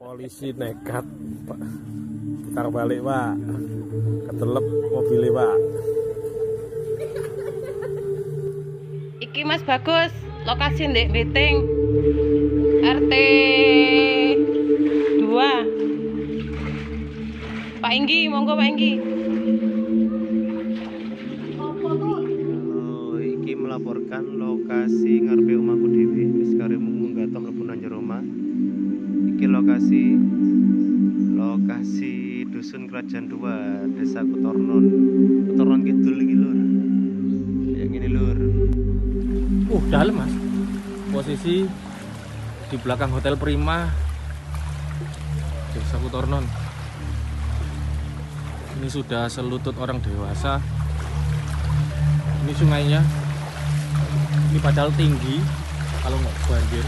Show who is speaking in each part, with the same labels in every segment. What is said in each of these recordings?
Speaker 1: Polisi nekat, Pak. Putar balik, Pak. Ketelep mobilnya, Pak.
Speaker 2: Iki Mas Bagus, lokasi ndek meeting RT 2. Pak Inggi, monggo Pak Inggi.
Speaker 3: Halo, iki melaporkan lokasi ngarepe omahku dhewe wis kare munggah mlebu nang jero omah. Lokasi lokasi dusun Kerajaan 2, Desa Kutornon. Kutornon Kidul iki lur. Kayak gini lur.
Speaker 1: Uh, dalam, Mas. Posisi di belakang Hotel Prima. Desa Kutornon. Ini sudah selutut orang dewasa. Ini sungainya. Ini padahal tinggi kalau nggak banjir.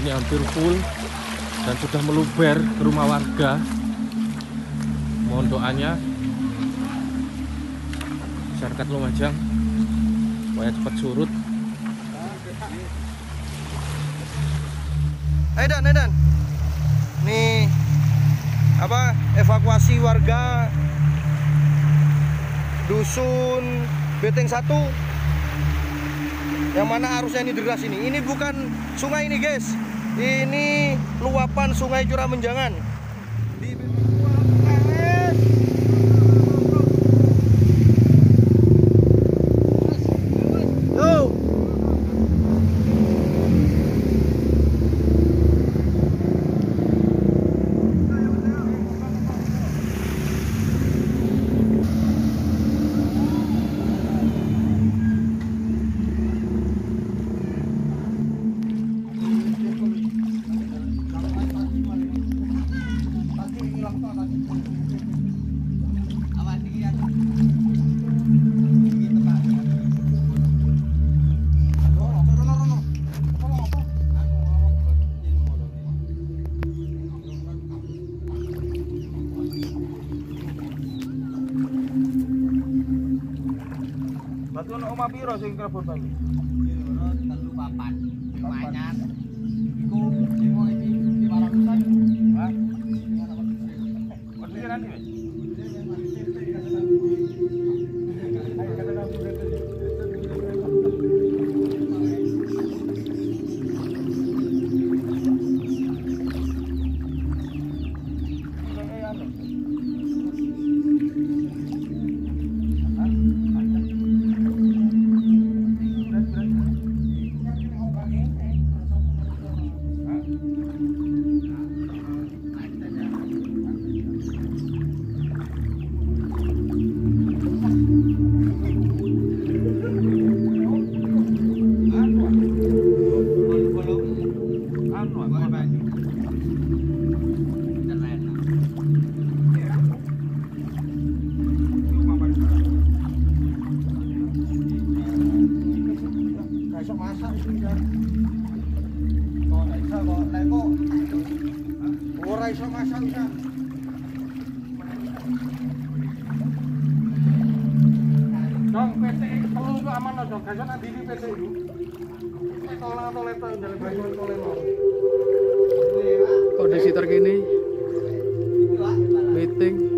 Speaker 1: Ini hampir full dan sudah meluber ke rumah warga. Mohon doanya masyarakat Lumajang supaya cepat surut.
Speaker 4: Edan, Edan. Nih apa evakuasi warga dusun Beteng 1 yang mana arusnya ini deras ini. Ini bukan sungai ini, guys. Ini luapan Sungai Curah Menjangan. Di Berarti ono oma piro sing krebon bayi?
Speaker 5: Piro? 3 4. Lumayan. Iku sing
Speaker 4: ono iki 500-an. Hah? PT aman dong. Nanti di PT itu.
Speaker 6: Kondisi terkini meeting